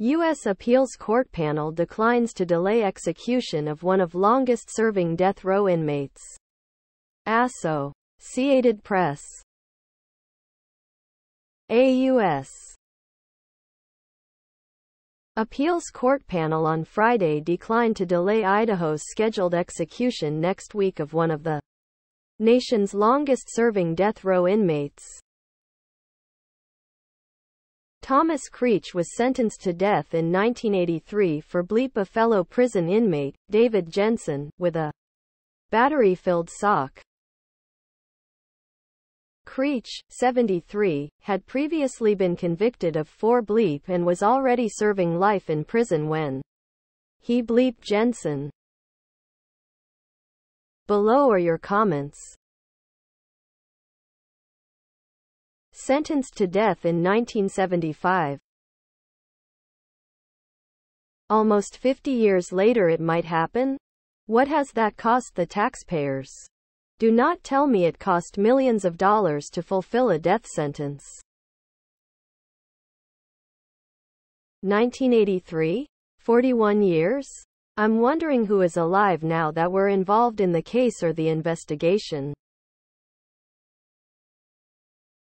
U.S. Appeals Court panel declines to delay execution of one of longest-serving death row inmates. ASO. Associated Press. AUS. Appeals Court panel on Friday declined to delay Idaho's scheduled execution next week of one of the nation's longest-serving death row inmates. Thomas Creech was sentenced to death in 1983 for bleep a fellow prison inmate, David Jensen, with a battery-filled sock. Creech, 73, had previously been convicted of four bleep and was already serving life in prison when he bleeped Jensen. Below are your comments. Sentenced to death in 1975. Almost 50 years later it might happen? What has that cost the taxpayers? Do not tell me it cost millions of dollars to fulfill a death sentence. 1983? 41 years? I'm wondering who is alive now that were involved in the case or the investigation.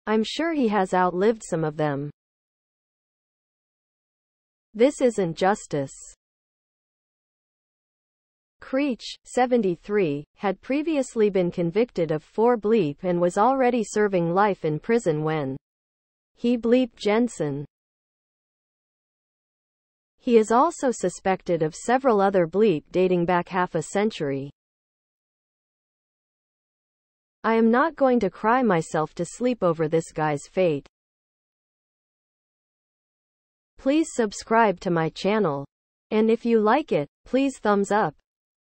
I'm sure he has outlived some of them. This isn't justice. Creech, 73, had previously been convicted of four bleep and was already serving life in prison when he bleeped Jensen. He is also suspected of several other bleep dating back half a century. I am not going to cry myself to sleep over this guy's fate. Please subscribe to my channel. And if you like it, please thumbs up.